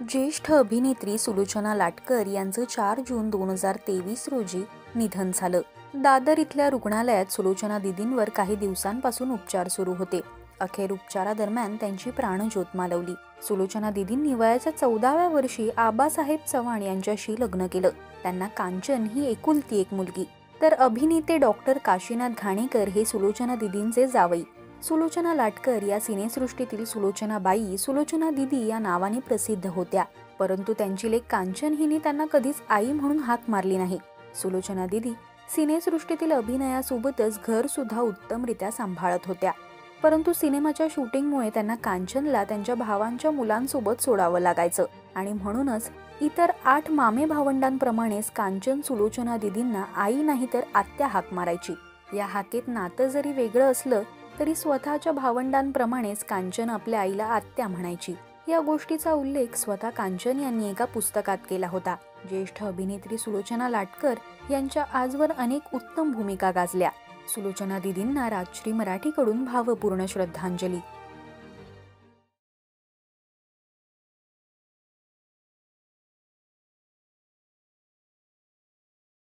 ज्येष्ठ अभिनेत्री सुलोचना लाटकर यांचं चार जून दोन हजार तेवीस रोजी निधन झालं. दादर इथल्या रुग्णालयात सुलोचना दिदींवर काही दिवसांपासून उपचार सुरू होते. अखेर उपचारादरम्यान त्यांची प्राणज्योत मालवली. सुलोचना दिदींनी वयाच्या चौदाव्या वर्षी आबासाहेब चव्हाण यांच्याशी लग्न केलं. त्यांना कांचन ही एकुलती एक मुलगी. तर अभिनेते डॉक्टर काशीनाथ घाणेकर हे सुलोचना दिदींचे जावई. सुलोचना लाटकर या सिनेसृष्टीतील सुलोचना बाई सुलोचना दिदी या नावाने प्रसिद्ध होत्या. परंतु त्यांची लेख कांचन हिने त्यांना कधीच आई म्हणून हाक मारली नाही. सुलोचना दिदी सिनेसृष्टीतील अभिनयासोबतच घर सुद्धा उत्तमरित्या सांभाळत होत्या. परंतु सिनेमाच्या शूटिंगमुळे त्यांना कांचनला त्यांच्या भावांच्या मुलांसोबत सोडावं लागायचं आणि म्हणूनच इतर आठ मामे भावंडांप्रमाणेच कांचन सुलोचना दिदींना आई नाही तर आत्या हाक मारायची. या हाकेत नातं जरी वेगळं असलं तरी स्वतःच्या भावंडांप्रमाणेच कांचन आपल्या आईला आत्या म्हणायची. या गोष्टीचा उल्लेख स्वतः कांचन यांनी एका पुस्तकात केला होता. ज्येष्ठ अभिनेत्री सुलोचना लाटकर यांच्या आजवर अनेक उत्तम भूमिका गाजल्या. सुलोचना दिदींना राजश्री मराठीकडून भावपूर्ण श्रद्धांजली.